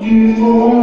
Du de